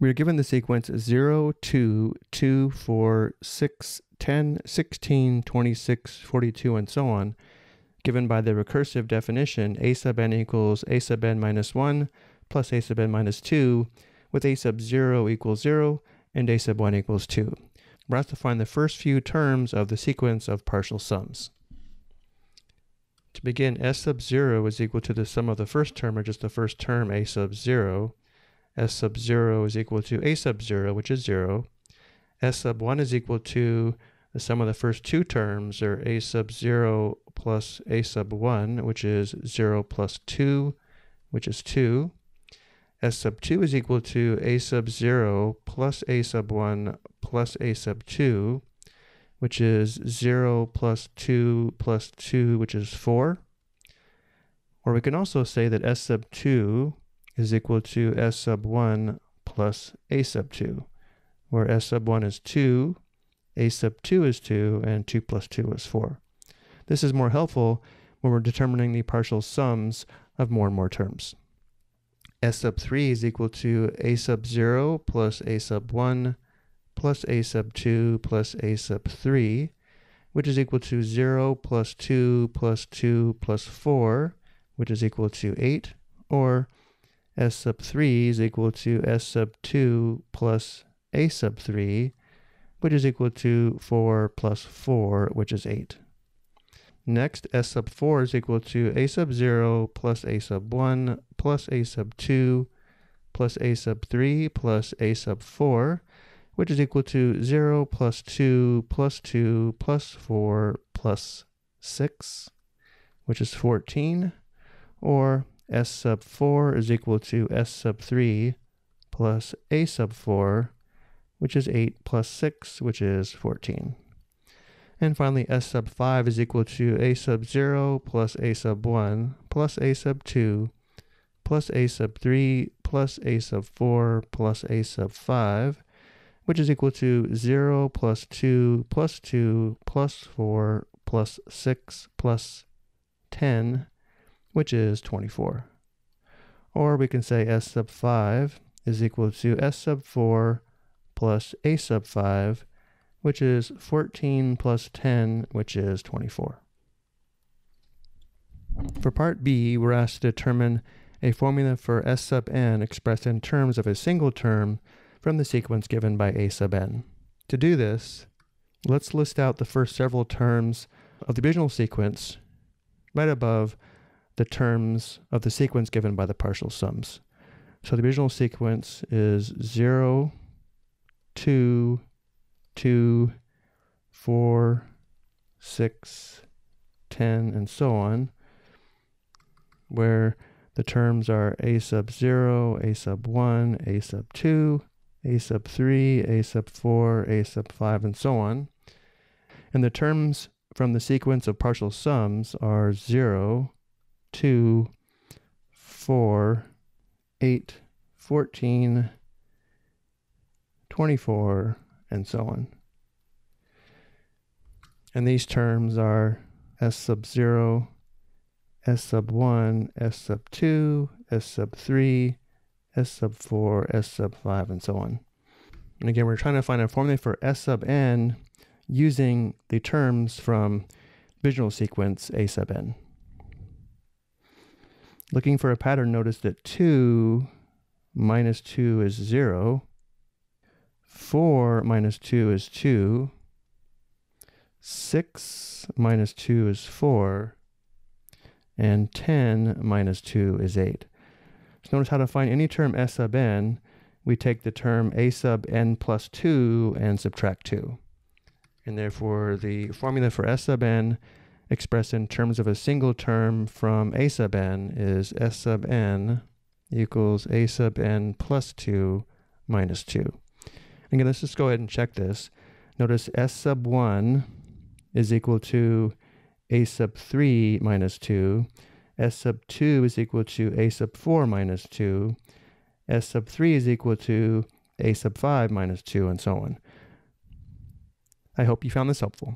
We are given the sequence 0, 2, 2, 4, 6, 10, 16, 26, 42, and so on, given by the recursive definition a sub n equals a sub n minus 1 plus a sub n minus 2, with a sub 0 equals 0 and a sub 1 equals 2. We're asked to find the first few terms of the sequence of partial sums. To begin, s sub 0 is equal to the sum of the first term, or just the first term, a sub 0, s sub 0 is equal to a sub 0, which is 0. s sub 1 is equal to the sum of the first two terms, or a sub 0 plus a sub 1, which is 0 plus 2, which is 2. s sub 2 is equal to a sub 0 plus a sub 1 plus a sub 2, which is 0 plus 2 plus 2, which is 4. Or we can also say that s sub 2 is equal to s sub 1 plus a sub 2, where s sub 1 is 2, a sub 2 is 2, and 2 plus 2 is 4. This is more helpful when we're determining the partial sums of more and more terms. s sub 3 is equal to a sub 0 plus a sub 1 plus a sub 2 plus a sub 3, which is equal to 0 plus 2 plus 2 plus 4, which is equal to 8, or s sub 3 is equal to s sub 2 plus a sub 3, which is equal to 4 plus 4, which is 8. Next, s sub 4 is equal to a sub 0 plus a sub 1 plus a sub 2 plus a sub 3 plus a sub 4, which is equal to 0 plus 2 plus 2 plus 4 plus 6, which is 14, or s sub 4 is equal to s sub 3 plus a sub 4, which is 8 plus 6, which is 14. And finally, s sub 5 is equal to a sub 0 plus a sub 1 plus a sub 2 plus a sub 3 plus a sub 4 plus a sub 5, which is equal to 0 plus 2 plus 2 plus 4 plus 6 plus 10, which is 24. Or we can say s sub 5 is equal to s sub 4 plus a sub 5, which is 14 plus 10, which is 24. For part B, we're asked to determine a formula for s sub n expressed in terms of a single term from the sequence given by a sub n. To do this, let's list out the first several terms of the original sequence right above the terms of the sequence given by the partial sums. So the original sequence is 0, 2, 2, 4, 6, 10, and so on, where the terms are a sub 0, a sub 1, a sub 2, a sub 3, a sub 4, a sub 5, and so on. And the terms from the sequence of partial sums are 0, 2, 4, 8, 14, 24, and so on. And these terms are S sub 0, S sub 1, S sub 2, S sub 3, S sub 4, S sub 5, and so on. And again, we're trying to find a formula for S sub n using the terms from visual sequence A sub n. Looking for a pattern, notice that 2 minus 2 is 0. 4 minus 2 is 2. 6 minus 2 is 4. And 10 minus 2 is 8. So notice how to find any term S sub n. We take the term A sub n plus 2 and subtract 2. And therefore, the formula for S sub n expressed in terms of a single term from a sub n is s sub n equals a sub n plus 2 minus 2. Again, let's just go ahead and check this. Notice s sub 1 is equal to a sub 3 minus 2. s sub 2 is equal to a sub 4 minus 2. s sub 3 is equal to a sub 5 minus 2, and so on. I hope you found this helpful.